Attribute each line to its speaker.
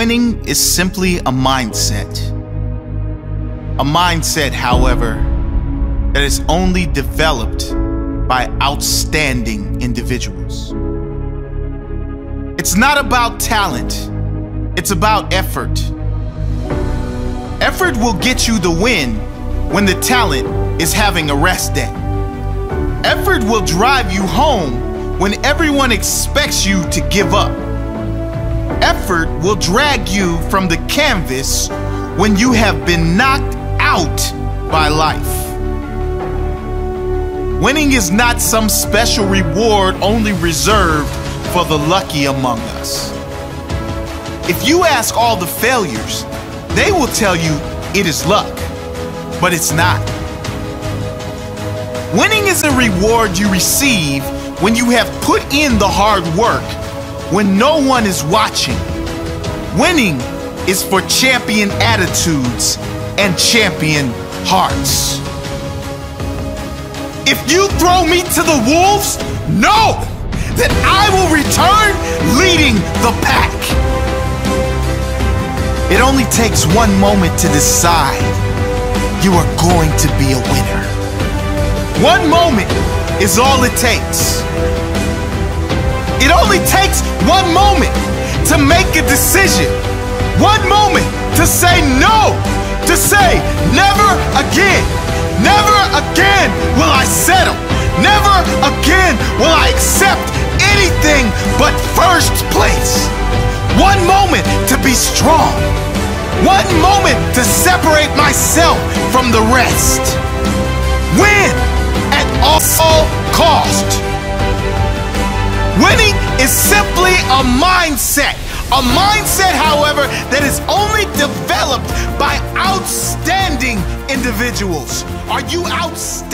Speaker 1: winning is simply a mindset. A mindset, however, that is only developed by outstanding individuals. It's not about talent, it's about effort. Effort will get you the win when the talent is having a rest day. Effort will drive you home when everyone expects you to give up. Effort will drag you from the canvas when you have been knocked out by life. Winning is not some special reward only reserved for the lucky among us. If you ask all the failures, they will tell you it is luck, but it's not. Winning is a reward you receive when you have put in the hard work when no one is watching. Winning is for champion attitudes and champion hearts. If you throw me to the wolves, know that I will return leading the pack. It only takes one moment to decide you are going to be a winner. One moment is all it takes. Only takes one moment to make a decision. One moment to say no, to say never again. Never again will I settle. Never again will I accept anything but first place. One moment to be strong. One moment to separate myself from the rest. Win at all cost. Is simply a mindset. A mindset, however, that is only developed by outstanding individuals. Are you outstanding?